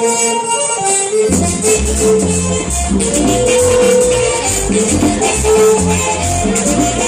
Thank you.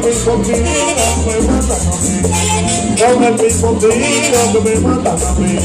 tiro que me matan a mí, con el mismo tiro que me matan a mí.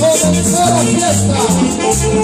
Comenzó la fiesta.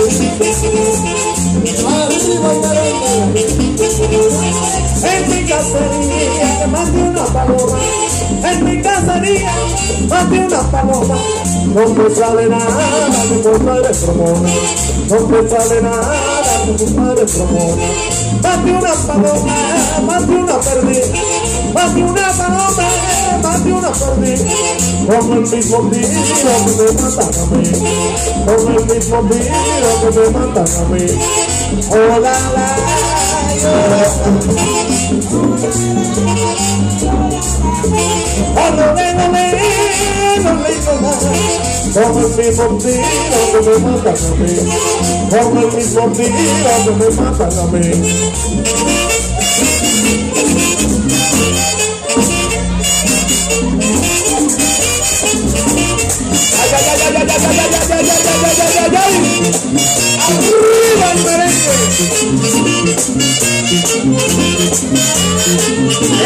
Merengue, En mi cacería más de una paloma, en mi cacería más una paloma, no me sale nada mi compadre promona, no me sale nada mi compadre promona, más de una paloma, más una perdida, más una paloma, más una perdida, Romantic mobi, loco me matan a mí. Romantic mobi, loco me matan a mí. Oh la la. Oh no me, no me, no me, no me. Roman me mobi, loco me matan a mí. Roman me mobi, loco me matan a mí. Ay, ay, ay, ay, ay, ay, ay, ay, ay, ay, ay, ay, ay, ay. Arriba el merengue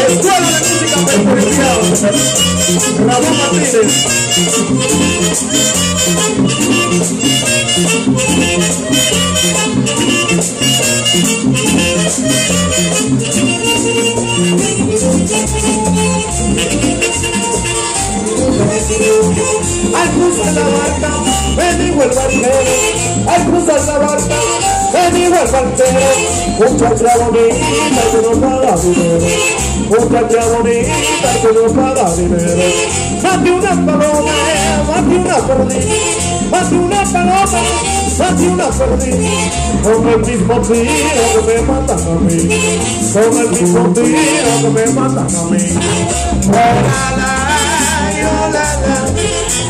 Escuela de Música Ramón Martínez Al cruzar la barca, me dijo el barquero. Al cruzar la barca, me dijo el barquero. Muchacha bonita que no paga dinero. Muchacha bonita que no paga dinero. De una paloma, de una perdida. Más de una paloma, de una perdida. Con el mismo tiro que me matan a mí. Con el mismo tiro que me matan a mí.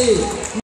aí.